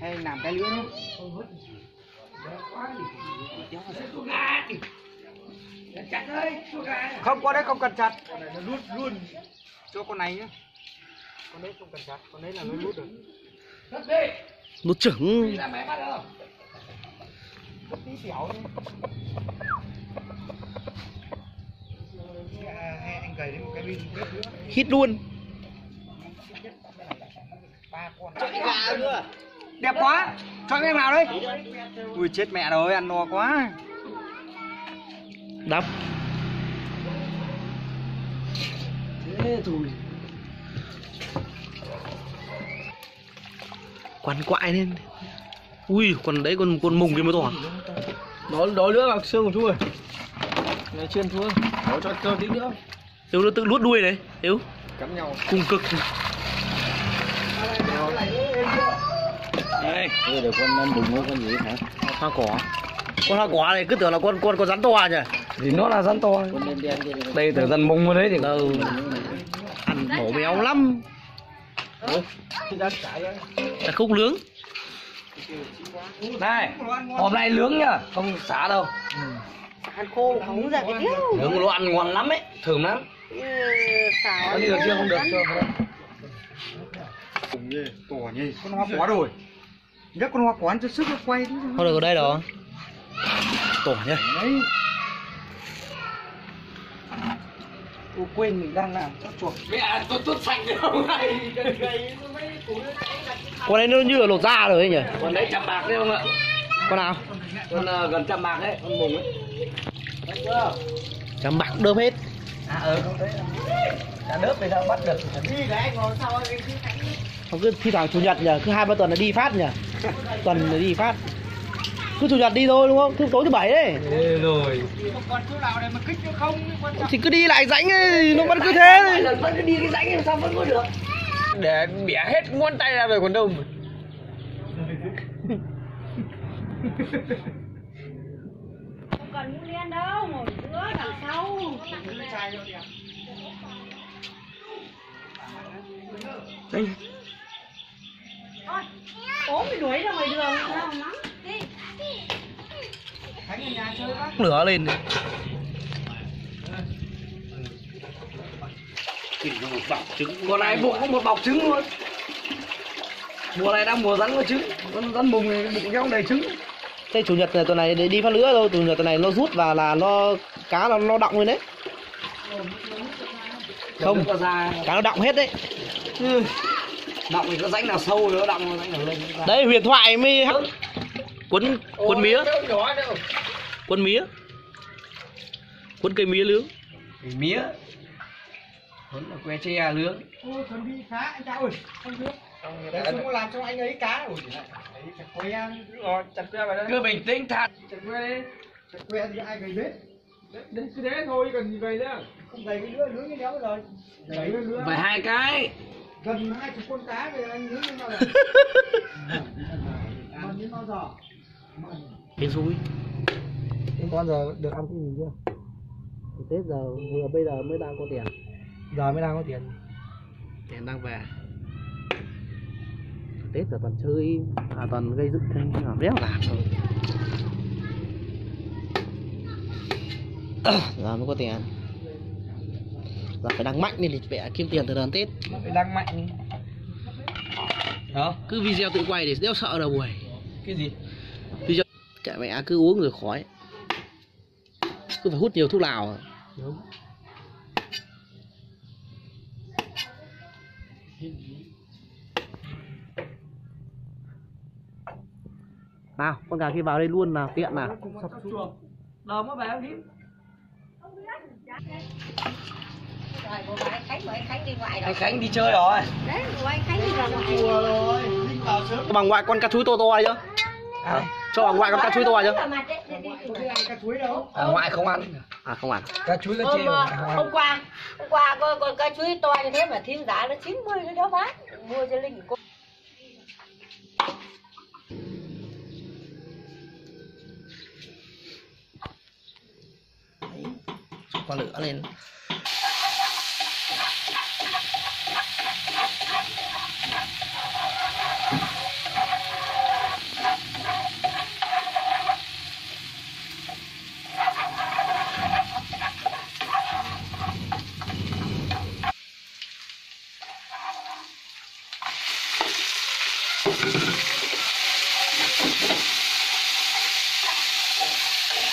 hay làm cái lưỡi nữa không có đấy không cần chặt. Nó lút luôn cho con này nhá. Con đấy không cần chặt con đấy là nó lút rồi Nút trưởng tí xẻo thôi hay anh gầy đến một cái pin bếp nữa hít luôn. Ba con gà nữa đẹp quá. Cho em nào đấy ui chết mẹ rồi ăn no quá. Đắp thế rồi quằn quại lên. Ui còn đấy con con mùng kia mới to đó đó nữa vào xương của chú ơi này chiên ơi đó cho cho tí nữa. Yếu nó tự luốt đuôi đấy yếu cắm nhau. cùng cực. Đây. Đây là con năm bùng con gì hả? Hoa cỏ con hoa cỏ này cứ tưởng là con con con rắn to nhỉ? Thì nó là rắn to. Con đen đen kia. Đây tưởng rắn mông đấy thì đâu ăn hổ béo lắm. Là khúc nướng. Này hôm nay nướng nhá. Không xả đâu ăn khô không ra cái điếu. Nướng nó ăn ngon lắm ấy thơm lắm. Ừ, xào đi được chưa? không được chưa cùng nhỉ to nhỉ con hoa quả rồi. Nhắc con hoa quả cho sức nó quay thôi. Được ở đây đó tổ nhá đấy. Tôi quên mình đang làm chắc chuột. Mẹ tôi tôi sạch không? Này con đấy nó như là lột da rồi ấy nhỉ? Con đấy trăm bạc đấy không ạ? Con nào? Con uh, gần trăm bạc đấy con mùng ấy chấm bạc đơm hết. À ừ không đấy đã đớp thì sao bắt được? Đi anh ngồi sau anh cứ không cứ thi thoảng chủ nhật nhỉ cứ hai ba tuần là đi phát nhỉ tuần là đi phát. Cứ chủ nhật đi thôi đúng không? Thứ tối thứ bảy đấy. Rồi. Còn chỗ nào này mà kích nó không quan trọng thì cứ đi lại rãnh ấy, nó vẫn cứ thế. lần vẫn cứ đi cái rãnh làm sao vẫn có được? Để bẻ hết ngón tay ra rồi còn đâu mà không cần muốn lên đâu ngồi giữa đằng sau đây, ốm thì đuổi ra ngoài đường sao nắng lửa lên con này bụng có một bọc trứng luôn. Mùa này đang mùa rắn có trứng con rắn mùng này bụng nhau đầy trứng. Thế chủ nhật này tuần này đi phát lửa đâu chủ nhật tuần này nó rút và là nó cá là nó động lên đấy. Không cá nó động hết đấy. Ừ. động thì có rãnh nào sâu nữa động có rãnh nào lên đấy huyền thoại mới hắc. Quấn quấn mía. quấn mía. Quấn cây mía nướng mía. Huấn là que tre nướng Ôi, chuẩn bị cá anh Trao ơi, không được Đấy, chúng có làm cho anh ấy cá. Chặt que, rồi, chặt que vào đây. Cứ bình tĩnh thật Chặt que đi. Chặt que thì ai gầy bếp Đấy, cứ thế thôi, cần gì gầy nữa Không gầy cái lưỡi, lưỡi như đéo rồi. Gầy cái lưỡi Phải hai cái. Gần hai chục con cá thì anh nướng như nào rồi? Còn như bao giờ? Hên xui Thế con giờ được ăn cái gì chưa? Tết giờ vừa bây giờ mới đang có tiền. Giờ mới đang có tiền. Tiền đang về. Tết giờ toàn chơi à, toàn gây dựng thêm làm đéo làm thôi giờ mới có tiền. Giờ phải đăng mạnh lên thì phải kiếm tiền từ đợt Tết. Phải đăng mạnh Đó. Cứ video tự quay để đéo sợ đầu buổi. Cái gì? video kệ mẹ cứ uống rồi khói. Cứ phải hút nhiều thuốc lào. Đúng. Nào con gà kia vào đây luôn nào tiện nào. Sập chuồng Đờ mới về bà anh khánh đi chơi rồi. Đấy bố anh khánh đi ra ngoài rồi cho bà ngoại con cá chuối to to chưa? À, cho bà ngoại con cá chuối to chưa? À ngoại không ăn. À không ăn. Cá chuối cá Hôm, chê hôm qua hôm qua con con cá chuối to như thế mà thím giá nó 90 nó đéo bán mua cho linh cô quả lửa lên.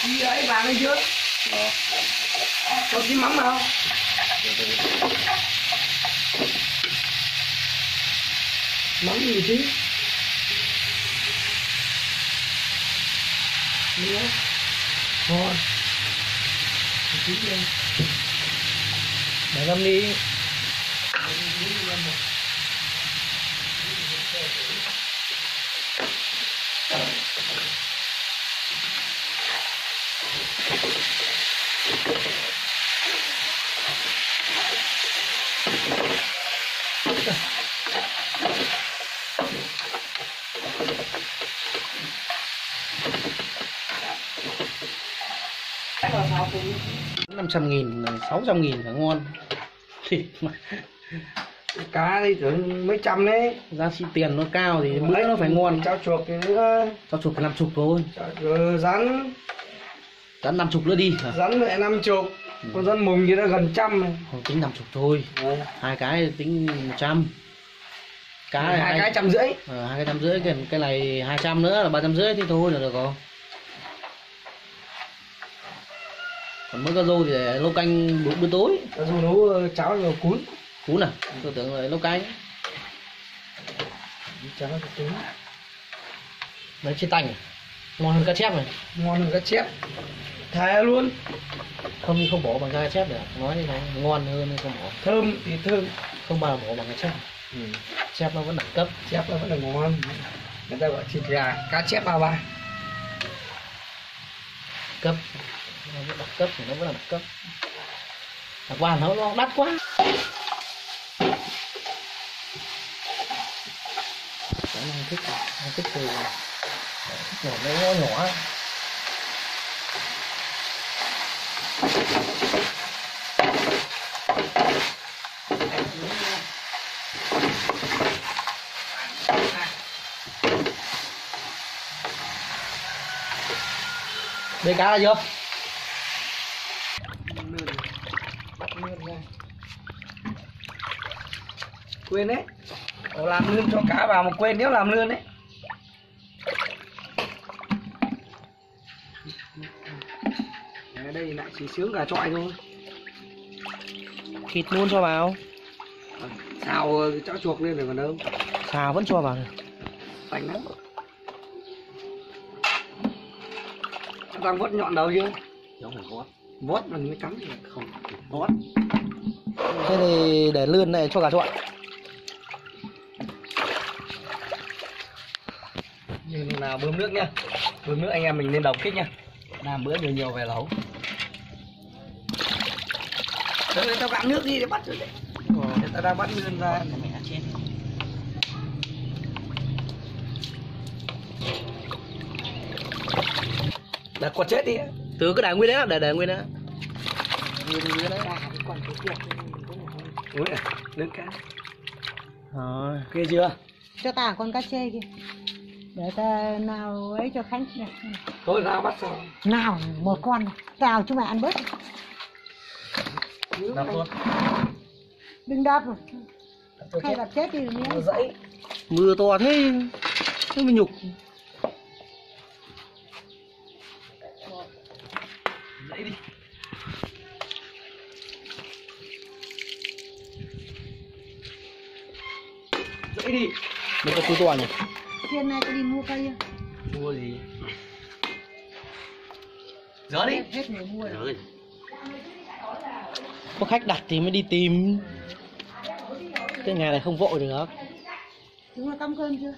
Chị ấy bán lên trước cho tí mắm vào mắm gì chứ? Nữa thôi. Tí lên để ngâm đi. Năm trăm nghìn sáu trăm nghìn phải ngon. Thịt mà cá thì tưởng mấy trăm đấy. Giá trị tiền nó cao thì bữa nó phải ngon. Cháo chuột thì nữa. Cho chục phải năm chục thôi. Cháo chuột rắn. Rắn năm chục nữa đi. Rắn lại năm chục. Con rắn mùng thì đã gần trăm này không tính năm chục thôi. Hai cái tính một trăm. Cá này hai cái trăm rưỡi. Ờ, hai cái trăm rưỡi cái, cái này hai trăm nữa là ba trăm rưỡi thì thôi là được rồi còn mới có rô thì để lâu canh bữa, bữa tối. Ta dù nấu ờ, cháo rồi cuốn. Cún à? Tôi tưởng là lâu canh. Cháo rồi cuốn. Đấy trên tanh à? ngon hơn cá chép này. Ngon hơn cá chép. Thà luôn. Không không bỏ bằng cá chép được nói như thế ngon hơn không bỏ. Thơm thì thơm. Không bao bỏ bằng cá chép. Ừ. chép nó vẫn đẳng cấp. Chép nó vẫn là ngon. Người ta gọi thịt gà cá chép ba ba. Cấp đặc đẳng cấp thì nó vẫn là đẳng cấp. Đặc quan nó nó đắt quá. Cái này thích, nó thích từ ờ, thích nhỏ nó nhỏ bê cá ra chưa quên đấy. Ồ, làm lươn cho cá vào mà quên nếu làm lươn đấy. Ở đây lại chỉ sướng gà trọi thôi. Thịt luôn cho vào. Xào ờ, cháo chuột lên rồi còn đâu. Xào vẫn cho vào được. Tành lắm. Đang vớt nhọn đầu chưa? Giống phải có vót mình mới cắm được. Không. Vót thế thì để lươn này cho gà chọi như nào bơm nước nhá. Bơm nước anh em mình lên đầu kích nhá. Làm bữa nhiều nhiều về lẩu Đấy, người ta vãng nước đi để bắt rồi đấy người ta đang bắt lươn ra. Mẹ chết đặt con chết đi. Từ cái đài nguyên đấy để để nguyên đấy. Ui, nước cá rồi. Kia chưa? Cho ta con cá chê kia để ta nào ấy cho khánh. Này. thôi ra bắt rồi nào một con nào. Chúng mày ăn bớt. Đập luôn. Đừng đập. Rồi Cho hay chết. đập chết đi rồi Nó nhé dãy. Mưa to thế. Thế mới nhục. Dãy đi. Dãy đi. Mấy cái túi to nhỉ thiên nay tôi đi mua cây mua gì? Dỡ đi. Hết người mua rồi. Có khách đặt thì mới đi tìm. Cái ngày này không vội được chúng nó cắm cơm chưa?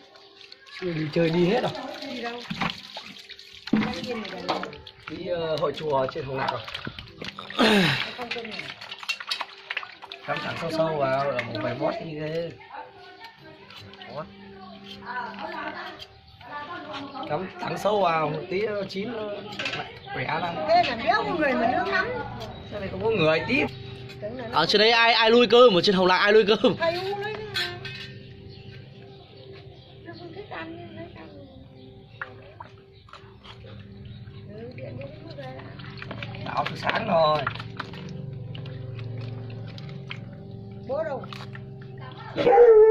Chưa đi chơi đi hết rồi. Đi đâu? Đi ờ, hội chùa trên lạc rồi. Cắm thẳng sâu sâu vào là một vài vót đi ghê. Vót. Cắm thẳng sâu vào một tí nó chín nó lại khỏe lắm thế là đéo có người mà nước lắm. Cái này không có người tí. Ở trên đấy ai ai lui cơm? Ở trên hồng lạc ai lui cơm? Ăn ừ, đảo từ sáng rồi. Bố đâu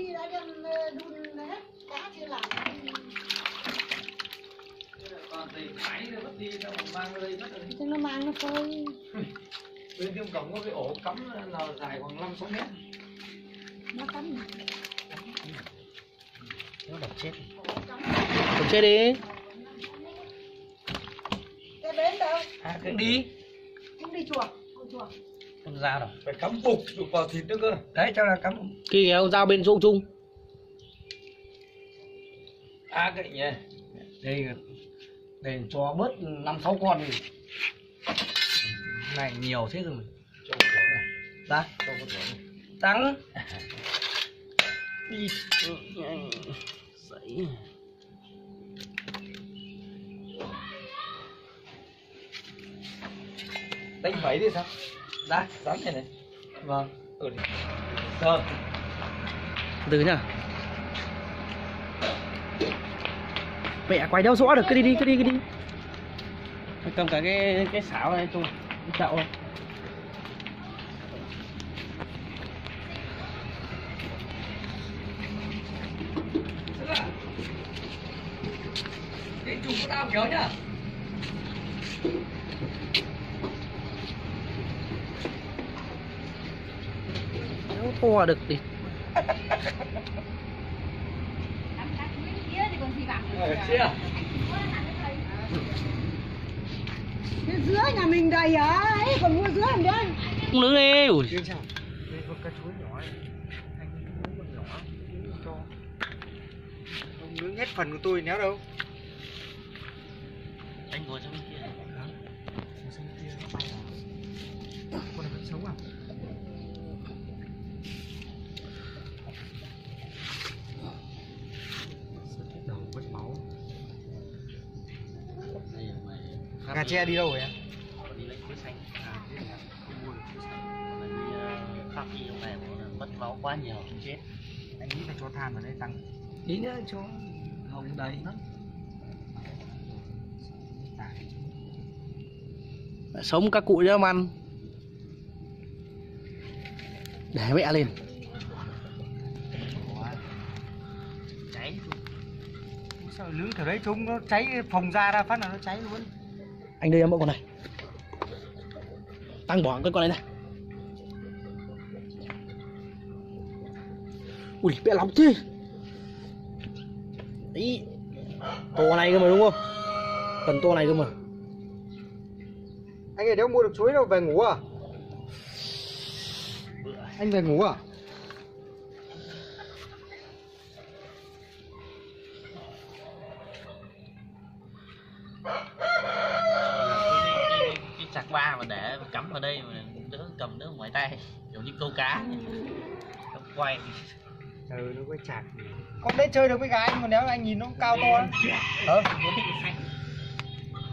chi đã đem ờ, đun hết cá chưa làm? Còn thì phải mất đi sao mà mang ra đây mất rồi cho nó mang nó phơi bên trong cổng có cái ổ cắm ờ, là dài khoảng năm sáu mét. Nó cắm nó đập chết. Đập chết đi. Cái bến đâu? À cái đi. Cũng đi chùa không chùa. Không ra rồi phải cắm phục vào thịt nữa cơ. Đấy cho là cắm. Khi kéo dao bên chỗ chung à cái nhỉ. Đây đây cho bớt năm sáu con đi. Này nhiều thế rồi ra tăng đi. Sấy. Đánh bảy đi sao? Ra dám này này. Vâng. Ừ đi. Rồi từ nhá. Mẹ quay đeo rõ được cứ đi đi cứ đi cứ đi. Cầm cả cái cái xáo này chung cái chậu này. cái chung của tao kéo nhá. Nếu thua được thì cái dứa nhà mình đầy ấy còn mua dứa làm đây không nướng đi ui? Đây có cái chuối nhỏ này. Anh con nhỏ cho. Ông nướng hết phần của tôi néo đâu. anh ngồi trong bên kia Xanh kia nó bay à? Con này vẫn sống à? Gà tre đi đâu rồi em? đi lấy chuối xanh À, mua được chuối xanh. Đi ờ, pháp y trong này mất máu quá nhiều không chết Anh nghĩ là cho than vào đây tăng. Tí nữa cho hồng đầy lắm. sống các cụ cho ăn để mẹ lên cháy sao nướng kiểu đấy chúng nó cháy phồng ra ra phát là nó cháy luôn anh đưa em bộ con này. Tăng bỏ cái con này này ui, bé lắm chứ ý to này cơ mà, đúng không? Cần to này cơ mà. Anh ấy đâu mua được chuối đâu, về ngủ à? Anh về ngủ à? Chạc. Con đấy chơi được với gái nhưng mà nếu anh nhìn nó cao to lắm. Ờ?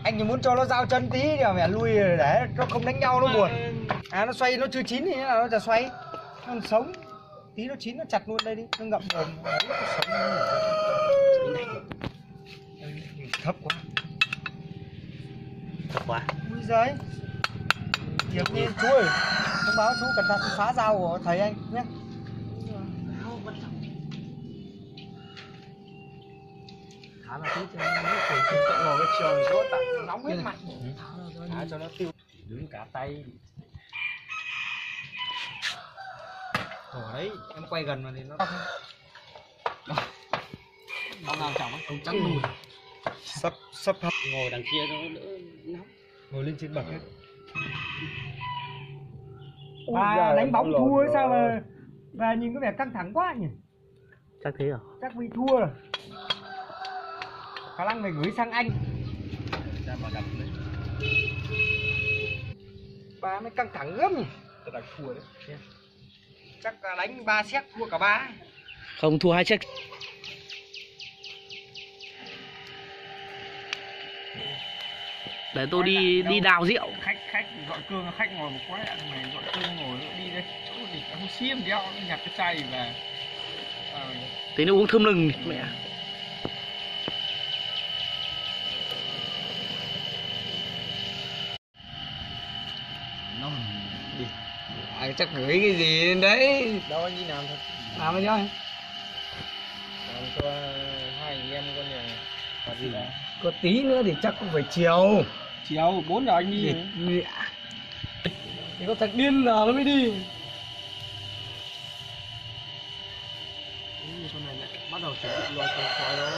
Anh chỉ muốn cho nó giao chân tí thì mẹ lui rồi để nó không đánh nhau nó buồn. À nó xoay nó chưa chín thì là nó จะ xoay. Nó sống. Tí nó chín nó chặt luôn đây đi. Nó ngậm nó sống nó thấp quá. Quá Ui giời Việc như chú ơi. Thông báo chú cẩn thận phá dao của thầy anh nhé Thả là tí cho nó cậu ngồi cái trường gió tại nóng hết mặt Thả cho nó tiêu. Đứng cả tay. Ồ đấy, em quay gần mà thì nó Ông nào chồng Không trắng đùi Sắp, sắp hấp ngồi đằng kia nó đỡ nóng. Ngồi lên trên bậc hết À, đánh bóng thua sao mà và nhìn có vẻ căng thẳng quá nhỉ? Chắc thế à? Chắc bị thua rồi khả năng phải gửi sang anh. Đấy. Ba mới căng thẳng nhỉ? Đánh thua đấy. Chắc là đánh ba xét thua cả ba. Không thua hai chiếc để tôi đi đi đào rượu. Khách khách gọi cương khách ngồi một quán ăn mày gọi cương ngồi đi đây. Chỗ thì không xiêm đeo nó nhặt cái chai về. À, thế nó uống thơm lừng mẹ chắc gửi cái gì lên đấy. Đâu anh đi làm thật. Làm chơi làm cho hai anh em con nhà. Phần gì có tí nữa thì chắc cũng phải chiều. Chiều bốn giờ anh đi. Thì, thì có thằng điên nào nó mới đi. Bắt đầu chuẩn bị loài con đó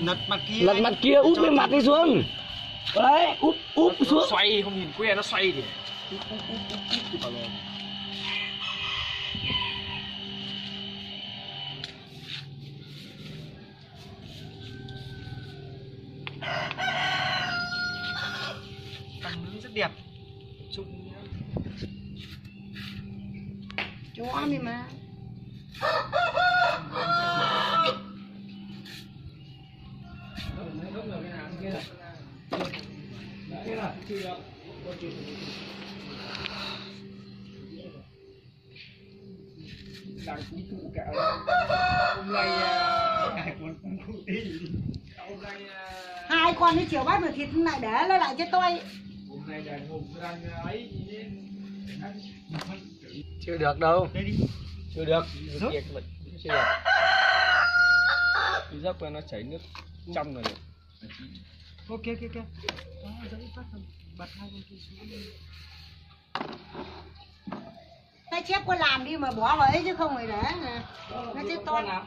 lật mặt kia lật mặt kia úp cái mặt đi xuống. Đấy úp úp xuống. xoay không nhìn que nó xoay thì úp úp úp úp úp thì bảo là tăng nướng rất đẹp Trông chó đi mà đang con đi chiều bắt mà thịt lại để lấy lại cho tôi. Hôm nay là hôm đang ấy thì nên chưa được. Đâu chưa được Rút. chưa được. Cái dốc nó chảy nước trong rồi. Ok ok ok. Bật hai con kia xuống tay chép có làm đi mà bỏ vào ấy chứ không phải để nè. Nó chết to. nào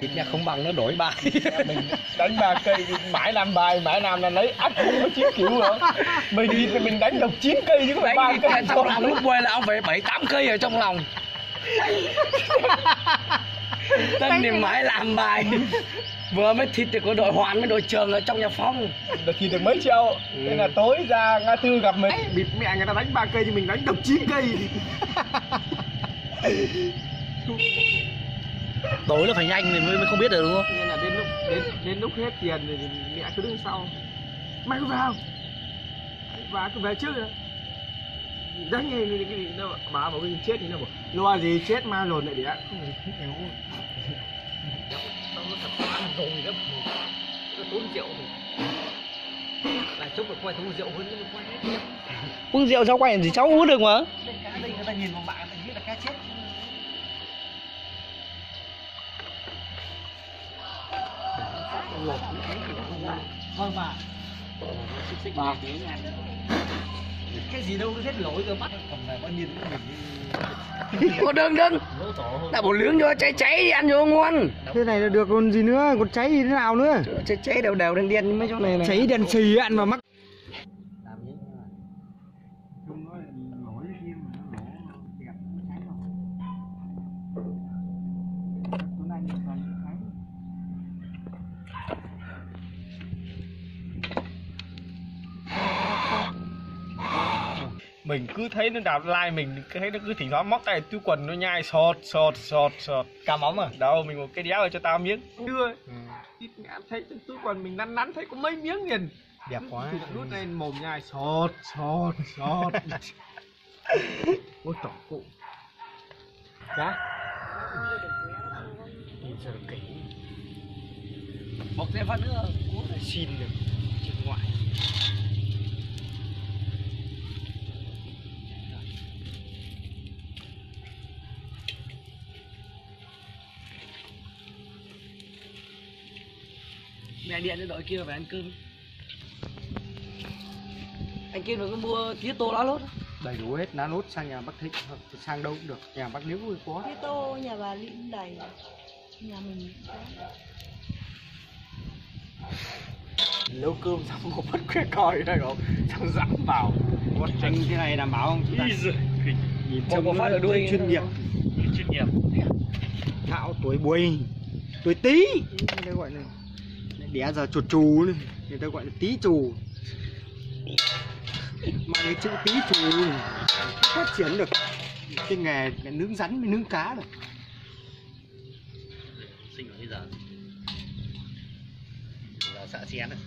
thịt nhà không bằng nó đổi bài. Mình đánh ba cây mãi làm bài mãi làm là lấy ắt cũng có chín kiểu rồi. Mình đi thì mình đánh được chín cây chứ không phải ba cây trong lòng lúc quay là ông phải bảy tám cây ở trong lòng tân thì mãi làm bài vừa mới thịt thì có đội hoàn với đội trường ở trong nhà phong được thì được mấy triệu nên là tối ra ngã tư gặp mình bịt mẹ người ta đánh ba cây thì mình đánh được chín cây tối là phải nhanh thì mới, mới không biết được đúng không nên là đến lúc đến đến lúc hết tiền thì mẹ cứ đứng sau mày cứ vào và cứ về trước rồi đánh nghe cái gì đâu bà bảo mình chết thì đâu bảo lo gì chết ma lồn lại đẻ không tao nó thật ăn rồi đó nó tốn rượu rồi là chúc được quay thu rượu hơn nhưng mà quay hết nhá uống rượu cháu quay làm gì cháu uống được mà. Cá đây người ta nhìn vào mạng người ta là cá chết thôi mà. bà cái gì đâu nó hết lỗi rồi bắt còn là bao nhiêu mình Ô đừng đừng. Đã bổ lướng cho cháy cháy đi ăn vô ngon. Thế này là được còn gì nữa còn cháy gì thế nào nữa? Cháy cháy đều đều đen đen mấy chỗ này này. Cháy đèn xì ăn mà mắc mình cứ thấy nó đạp like mình cứ thấy nó cứ thỉnh thoảng móc tay túi quần nó nhai sọt sọt sọt sọt. Cá móng à? Đâu mình một cái đéo rồi cho tao miếng. Đưa ít ngã thấy trong túi quần mình nắn nắn thấy có mấy miếng liền. Đẹp quá. Đút lên mồm nhai sọt sọt sọt. Ôi tổ cụ. Cá nhìn được kỹ một thêm phát nữa. Cũng phải xin được. Trên ngoại đội kia phải ăn cơm anh kia đừng có mua tía tô lá lốt. Đầy đủ hết lá lốt sang nhà bác thịnh hoặc sang đâu cũng được nhà bác nếu vui có. Cái tô nhà bà lĩnh đầy. Nhà mình nấu cơm xong một bất que coi đây không? Xong dặm vào một anh thế này đảm bảo không? Ý giời, nhìn Một một phát ở đuôi. chuyên nghiệp. chuyên nghiệp. Thạo tuổi bùi tuổi tí. Ta gọi là đẻ giờ chuột chù này. người ta gọi là tí chù mà cái chữ tí chù phát triển được. Cái nghề cái nướng rắn với nướng cá rồi Sinh bây giờ. Giờ sợ chén rồi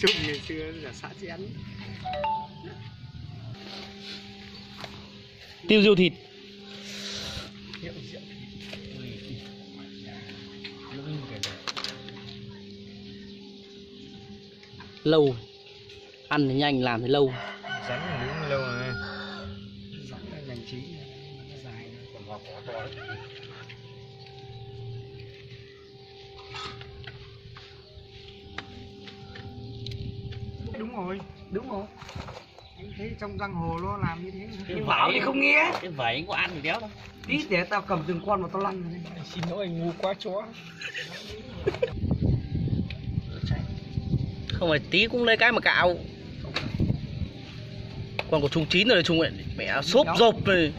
chung ngày xưa là xã chén Tiêu diêu thịt. Rượu rượu Lâu. Ăn thì nhanh làm thì lâu. Rắn thì nướng lâu rồi. Rắn là dành nó dài. Còn vào cỏ to đúng rồi đúng rồi. Anh thấy trong giang hồ nó làm như thế nhưng bảo thì không nghe. cái vảy có ăn thì đéo đâu. Tí để tao cầm từng con mà tao lăn rồi xin lỗi anh ngu quá chó không phải tí cũng lấy cái mà cạo. Còn có chung chín rồi chung ấy mẹ xốp rộp rồi